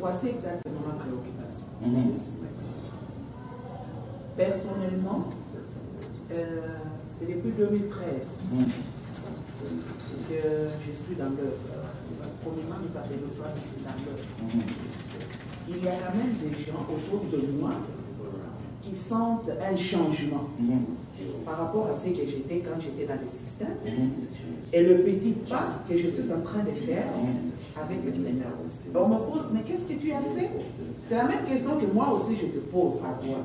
Voici exactement ma préoccupation. Mhm. Personnellement, euh, c'est depuis 2013 Mhm. que je suis dans l'œuvre. Premièrement, nous appelons le soir, je suis dans l'œuvre. Mhm. Il y a quand même des gens autour de moi qui sentent un changement Mhm. par rapport à ce que j'étais quand j'étais dans le système Mhm. et le petit pas que je suis en train de faire avec le Seigneur. On me pose, mais qu'est-ce que tu as fait? C'est la même question que moi aussi je te pose à toi.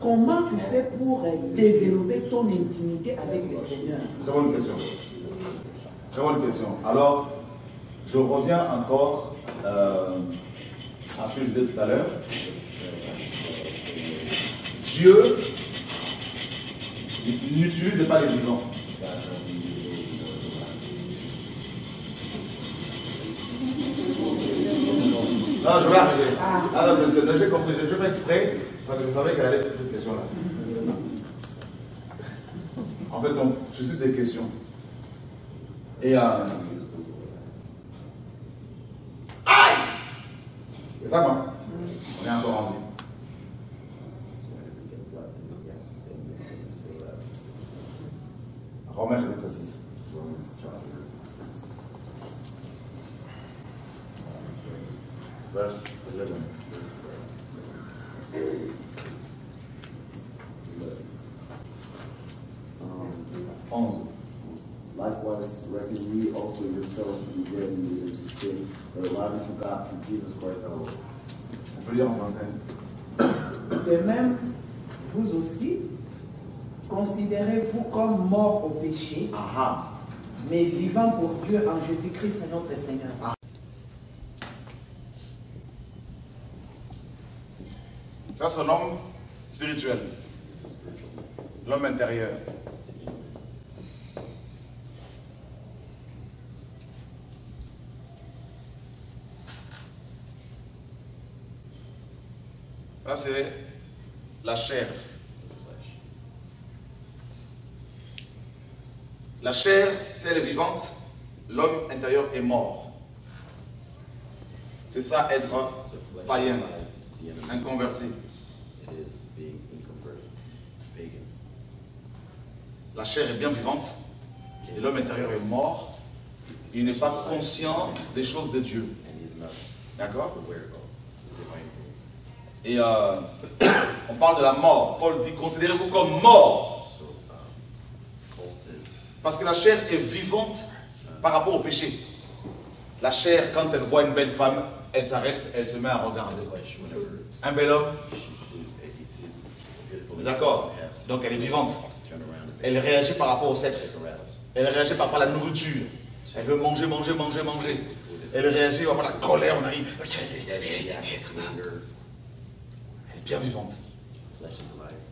Comment tu fais pour développer ton intimité avec le Seigneur? Très bonne question. Très bonne question. Alors, je reviens encore euh, à ce que je disais tout à l'heure. Dieu n'utilise pas les vivants. Non, je vais arriver. Ah non, c'est- j'ai compris. Je, fais exprès parce que je savais qu'elle allait poser cette question-là. En fait, on suscite des questions. Et. Euh... Aïe C'est ça, quoi On est encore en vie. Romains chapitre 6. Verse 11. Um, Likewise, reckon ye also yourselves to be dead sin, but alive unto God through Jesus Christ our Lord. On peut lire en français. De même, vous aussi, considérez-vous comme morts au péché, Ah ah. mais vivants pour Dieu en Jésus-Christ notre Seigneur. Ça, c'est l'homme spirituel. L'homme intérieur. Ça, c'est la chair. La chair, si elle est vivante, l'homme intérieur est mort. C'est ça être païen, inconverti. It is being inconverted, pagan. La chair est bien vivante et l'homme intérieur est mort. Il n'est pas conscient des choses de Dieu. And he's not D'accord? Et euh, on parle de la mort. Paul dit considérez-vous comme mort. Um, Parce que la chair est vivante par rapport au péché. La chair, quand elle voit une belle femme, elle s'arrête, elle se met à regarder. Un bel homme, d'accord Donc elle est vivante. Elle réagit par rapport au sexe. Elle réagit par rapport à la nourriture. Elle veut manger, manger, manger, manger. Elle réagit par rapport à la colère, on arrive. Elle est bien vivante.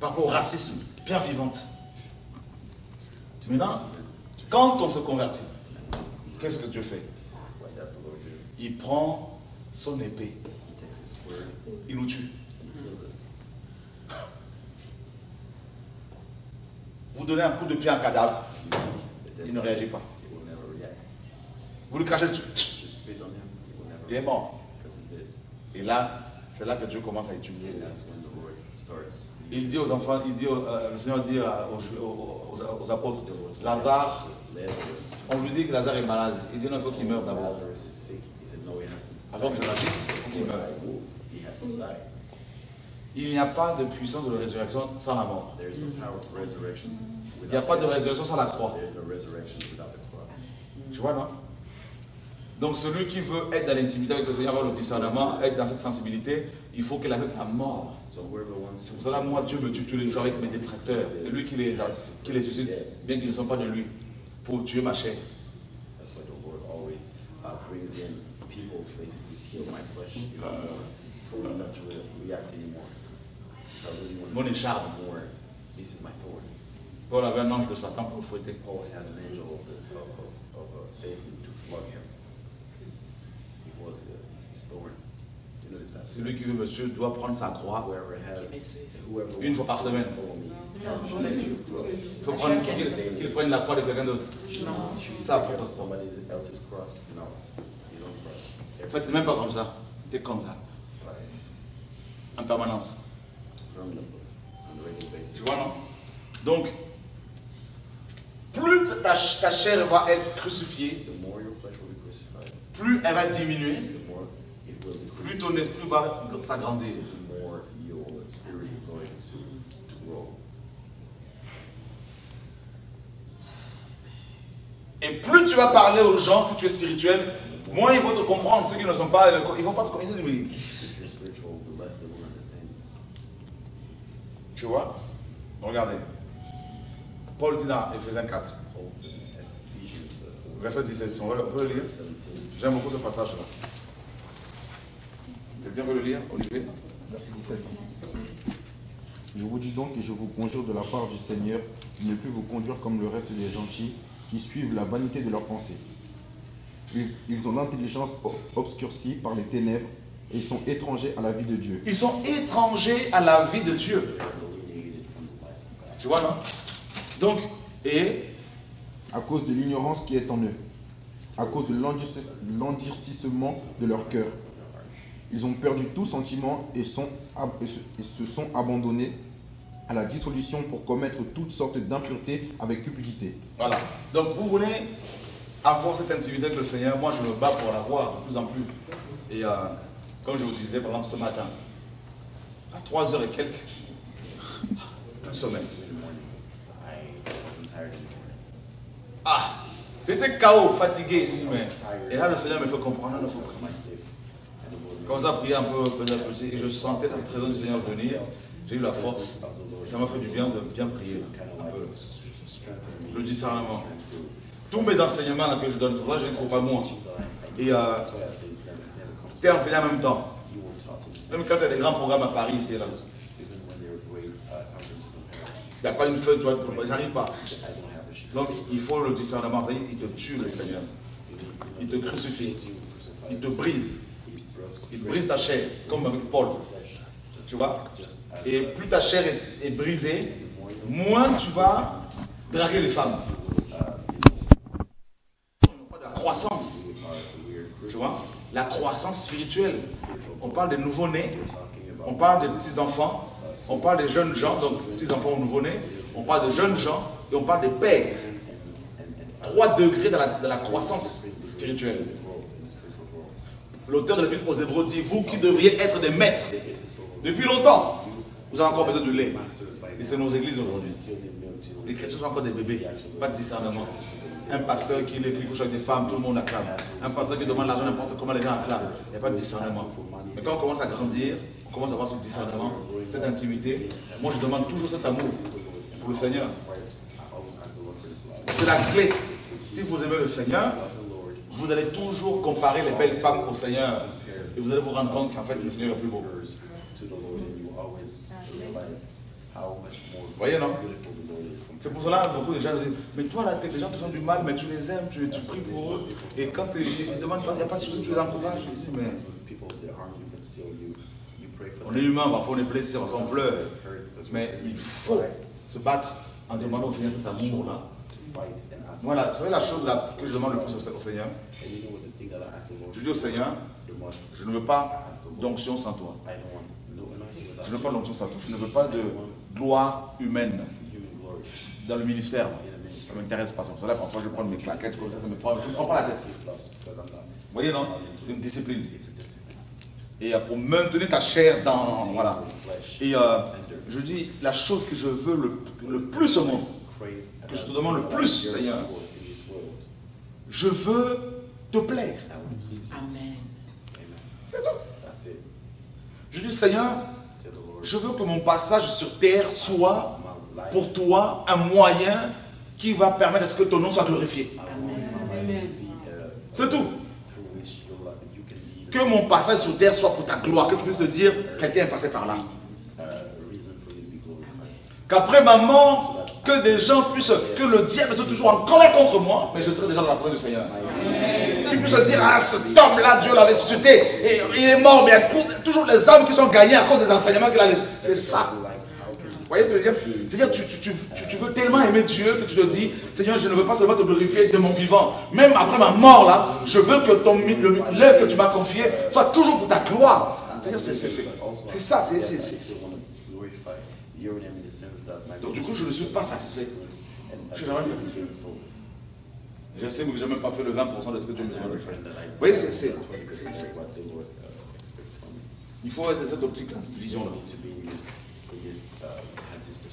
Par rapport au racisme, bien vivante. Maintenant, quand on se convertit, qu'est-ce que Dieu fait? Il prend son épée, il nous tue. Vous donnez un coup de pied à un cadavre, il ne réagit pas. Vous le crachez dessus, il est mort. Et là, c'est là que Dieu commence à étudier. Il dit aux enfants, il dit, euh, le Seigneur dit à- aux, aux- aux- apôtres, Lazare, on lui dit que Lazare est malade. Il dit non, il faut qu'il meure d'abord. Avant que je l'agisse, il n'y a pas de puissance de résurrection sans la mort. Il n'y a pas de résurrection sans la croix. Tu vois, non? Donc celui qui veut être dans l'intimité avec le Seigneur, avoir le discernement, être dans cette sensibilité, il faut qu'il accepte la mort. C'est pour cela que moi, Dieu me tue tous les jours avec mes détracteurs. C'est lui qui les, qui les suscite, bien qu'ils ne sont pas de lui, pour tuer ma chair. That's why the Lord always uh, brings in people to basically me not to re- react anymore. If I really want Mon to écharpe. more, this is my thorn. Paul avait un ange de Satan pour fouetter. Paul had an angel of, the, of, of, of uh, Satan to flog him. He was uh, his thorn. You know this passage. Celui qui veut monsieur doit prendre sa croix. Whoever has, whoever Une fois par to semaine. Il faut prendre qu'il qu'il prenne la croix de quelqu'un d'autre. Ça, pour somebody else's cross. No, his own cross. En fait, c'est même pas comme ça. En permanence. Tu vois, non? Donc, plus ta, chair va être crucifiée, plus elle va diminuer, plus ton esprit va s'agrandir. Et plus tu vas parler aux gens, si tu es spirituel, moins ils vont te comprendre. Ceux qui ne sont pas, ils vont pas te comprendre. Tu vois? Regardez. Paul dit dans Ephésiens 4, Paul says in Ephesians uh, 4, verset 17. On peut le lire? Verse 17. J'aime beaucoup ce passage-là. Quelqu'un veut le lire, Olivier? Verset 17. Je vous dis donc et je vous conjure de la part du Seigneur de ne plus vous conduire comme le reste des gentils qui suivent la vanité de leurs pensées. Ils, ils ont l'intelligence obscurcie par les ténèbres et ils sont étrangers à la vie de Dieu. Ils sont étrangers à la vie de Dieu. Tu vois, non? Donc, et à cause de l'ignorance qui est en eux, à cause de l'endurci- l'endurcissement de leur cœur. Ils ont perdu tout sentiment et, sont, et se sont abandonnés à la dissolution pour commettre toutes sortes d'impuretés avec cupidité. voilà. Donc, vous voulez avoir cette intimité avec le Seigneur. Moi, je me bats pour l'avoir de plus en plus. Et euh, comme je vous disais, par exemple, ce matin, à 3 heures et quelques, the morning. Ah J'étais KO, fatigué. Mais, et là, le Seigneur me fait comprendre, il faut prier. Comme ça, prier un peu, et je sentais la présence du Seigneur venir. J'ai eu la force. Ça m'a fait du bien de bien prier. Un peu. Le discernement. Tous mes enseignements que je donne, ça je ce n'est pas moi. Et euh, tu en même temps. Même quand il y a des grands programmes à Paris, Il n'y a pas une feuille, tu vois, j'arrive pas. Donc il faut le discernement. Il te tue, le Seigneur. Il te crucifie. Il te brise. Il brise ta chair, comme avec Paul. Tu vois? Et plus ta chair est brisée, moins tu vas draguer les femmes. La croissance. Tu vois? La croissance spirituelle. On parle des nouveau-nés, on parle des petits-enfants, on parle des jeunes gens, donc petits-enfants ou nouveau-nés, on parle des jeunes gens et on parle des pères. Trois degrés de la, de la croissance spirituelle. L'auteur de la Bible aux Hébreux dit Vous qui devriez être des maîtres depuis longtemps, vous avez encore besoin de lait. Et c'est nos églises aujourd'hui. Les chrétiens sont encore des bébés, pas de discernement. Un pasteur qui, qui couche avec des femmes, tout le monde acclame. Un pasteur qui demande l'argent n'importe comment, les gens acclament. Il n'y a pas de discernement. Mais quand on commence à grandir, on commence à avoir ce discernement, cette intimité. Moi, je demande toujours cet amour pour le Seigneur. C'est la clé. Si vous aimez le Seigneur, vous allez toujours comparer les belles femmes au Seigneur. Et vous allez vous rendre compte qu'en fait, le Seigneur est plus beau. How much more Voyez, non beautiful the Lord is. C'est pour cela que beaucoup de gens disent Mais toi, là, les gens te font du mal, mais tu les aimes, tu, tu pries pour eux. Et quand ils ils demandent, il n'y a pas de souci, tu les encourages. Je dis Mais on est humain, parfois on est blessé, parfois on pleure. Mais il faut se battre en demandant au Seigneur cet amour-là. Voilà, vous savez la chose là, que je demande le plus au Seigneur? Je dis au Seigneur Je ne veux pas d'onction sans toi. Je ne veux pas toi. Je ne veux pas de gloire humaine dans le ministère. Ça ne m'intéresse pas. C'est parfois je prends mes claquettes comme ça, ça me prend, je ne prends pas la tête. Vous voyez, non? C'est une discipline. Et euh, pour maintenir ta chair dans. Voilà. Et euh, je dis, la chose que je veux le, le plus au monde, que je te demande le plus, Seigneur, je veux te plaire. Amen. C'est tout. Je dis, Seigneur. Je veux que mon passage sur terre soit pour toi un moyen qui va permettre à ce que ton nom soit glorifié. C'est tout. Que mon passage sur terre soit pour ta gloire, que tu puisses te dire, quelqu'un est passé par là. Qu'après ma mort, que des gens puissent, que le diable soit toujours en colère contre moi, mais je serai déjà dans la présence du Seigneur. My qu'il puisse dire, ah, cet homme-là, Dieu l'a ressuscité, et il est mort, mais il y a toujours les hommes qui sont gagnés à cause des enseignements qu'il a laissés. C'est ça. Vous voyez ce que je veux dire? C'est-à-dire, tu, tu, tu, tu, veux tellement aimer Dieu que tu te dis, Seigneur, je ne veux pas seulement te glorifier de mon vivant. Même après ma mort, là, je veux que l'heure que tu m'as confié soit toujours pour ta gloire. C'est-à-dire, c'est ça, c'est Donc, du coup, je ne suis pas satisfait. Je suis jamais satisfait. Je sais que je n'ai même pas fait le 20% de ce que Dieu me demande de faire. Vous voyez, c'est. Il faut être dans cette optique-là, cette vision-là.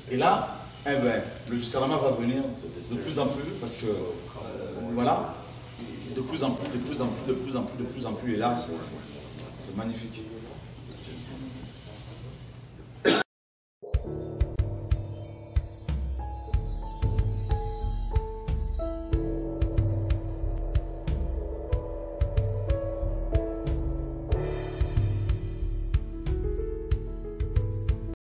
Et là, eh ben, le discernement va venir de plus en plus parce que, euh, voilà, de plus en plus, de plus en plus, de plus en plus, de plus en plus. Et là, c'est magnifique.